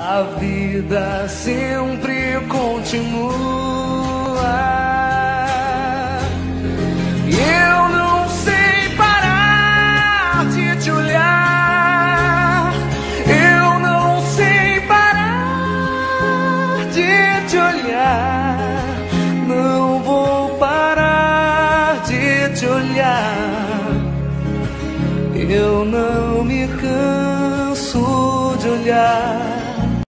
A vida sempre continua. E eu não sei parar de te olhar. Eu não sei parar de te olhar. Não vou parar de te olhar. Eu não me canso de olhar